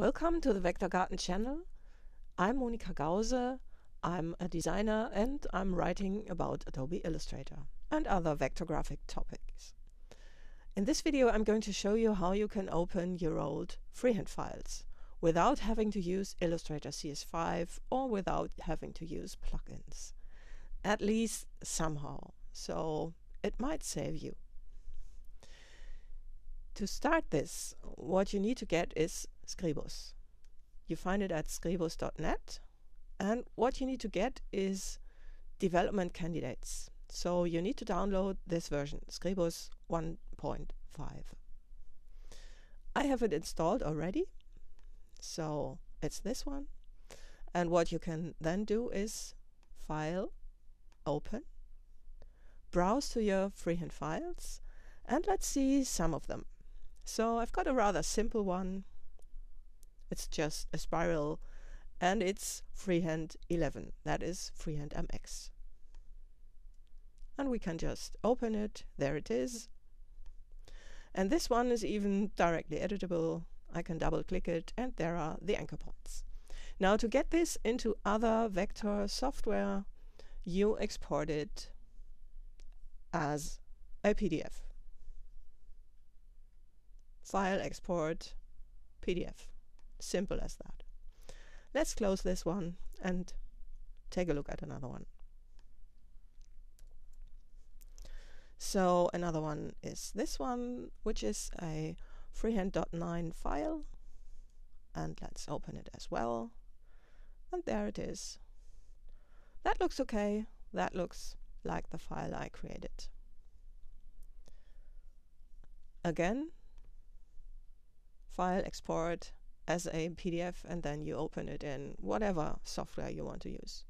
Welcome to the Vektorgarten channel. I'm Monika Gause. I'm a designer and I'm writing about Adobe Illustrator and other vector graphic topics. In this video I'm going to show you how you can open your old FreeHand files without having to use Illustrator CS5 or without having to use plugins. At least somehow. So it might save you. To start this, what you need to get is Scribus. You find it at scribus.net and what you need to get is development candidates. So you need to download this version, Scribus 1.5. I have it installed already, so it's this one. And what you can then do is File, Open, browse to your FreeHand files, and let's see some of them. So I've got a rather simple one it's just a spiral and it's FreeHand 11. That is FreeHand MX. And we can just open it. There it is. And this one is even directly editable. I can double click it and there are the anchor points. Now to get this into other vector software, you export it as a PDF. File export PDF. Simple as that. Let's close this one and take a look at another one. So another one is this one, which is a FreeHand.9 file. And let's open it as well. And there it is. That looks okay. That looks like the file I created. Again, file export as a PDF and then you open it in whatever software you want to use.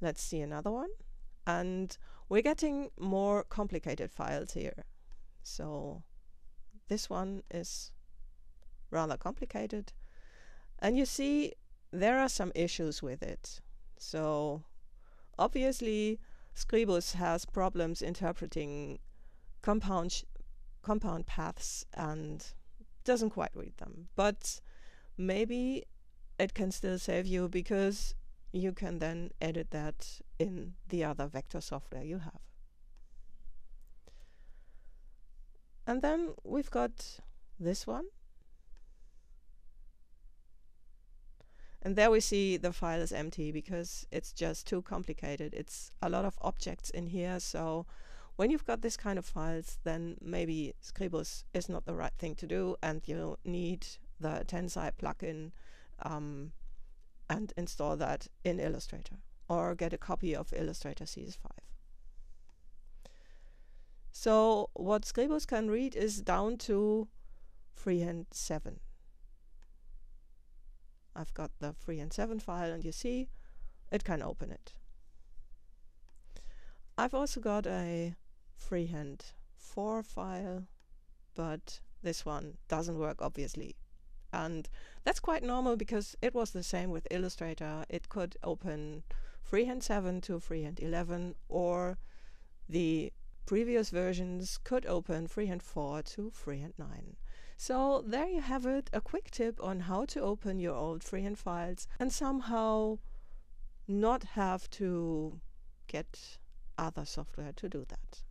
Let's see another one. And we're getting more complicated files here. So this one is rather complicated. And you see there are some issues with it. So obviously Scribus has problems interpreting compound compound paths and doesn't quite read them. But maybe it can still save you because you can then edit that in the other vector software you have. And then we've got this one. And there we see the file is empty because it's just too complicated. It's a lot of objects in here, so when you've got this kind of files, then maybe Scribus is not the right thing to do, and you need the Tensai plugin um, and install that in Illustrator, or get a copy of Illustrator CS5. So what Scribus can read is down to FreeHand 7. I've got the FreeHand 7 file, and you see it can open it. I've also got a FreeHand 4 file, but this one doesn't work obviously. And that's quite normal because it was the same with Illustrator. It could open FreeHand 7 to FreeHand 11 or the previous versions could open FreeHand 4 to FreeHand 9. So there you have it, a quick tip on how to open your old FreeHand files and somehow not have to get other software to do that.